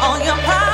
on your part.